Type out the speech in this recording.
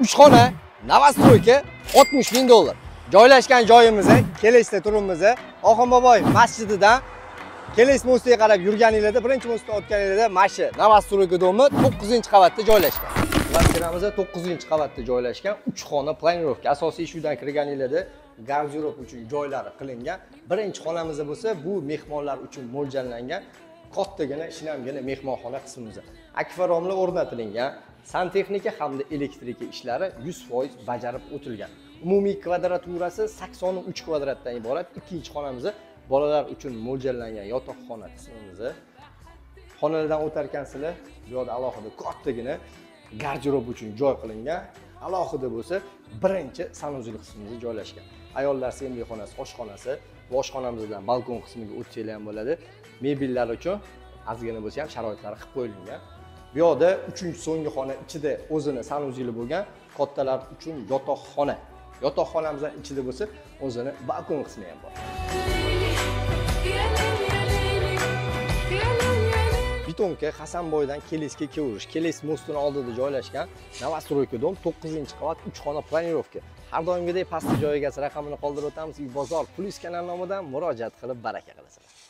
3 xona novostroyka 60 ming dollar. Joylashgan joyimiz kelesda turibmiz oxun masjididan keles mostiga qarab yurganinglarda birinchi mostdan o'tganinglarda mana shu novostroyka domi 9 qavatda joylashgan. Kvartiramiz 9 qavatda joylashgan 3 xona planirovka asosiy shudan kirganingizda kirganinglarda garderob uchun joylari qilingan. Birinchi xonamiz bo'lsa bu mehmonlar uchun mo'ljallangan kattagina shinamgina mehmonxona qismimiz. Akvaromlar o'rnatilgan santexnika hamda elektrika ishlari 100% bajarib o'tilgan. Umumiy kvadraturasi 83 kvadratdan iborat. Ikkinchi xonamiz bolalar uchun mo'ljallangan yotoqxona qismimiz. Xonalardan o'tarkansizlar bu yoqda alohida kattagina garderob uchun joy qilingan alohida bo'lsa birinchi sanuzel qismimiz joylashgan. Ayollar semli xonasi oshxonasi va oshxonamizdan balkon qismiga o'tsanglar ham bo'ladi. Mebellar uchun ozgina bo'lsa ham sharoitlari qilib qo'yilgan. Bu yoqda uchinchi so'nggi xona ichida o'zini sanuzeli bo'lgan kattalar uchun yotoqxona. Yotoqxonamizdan ichida bo'lsa o'zini balkon qismi ham bor. Bitonka hasanboydan kelesga kelish keles mostini oldida joylashgan novostroyka dom to'qqizinchi qavat uch xona planirovka har doimgidek pastki joy egasi raqamini qoldirib o'tamiz. Bozor plyus kanal nomidan murojaat qilib baraka qilasizlar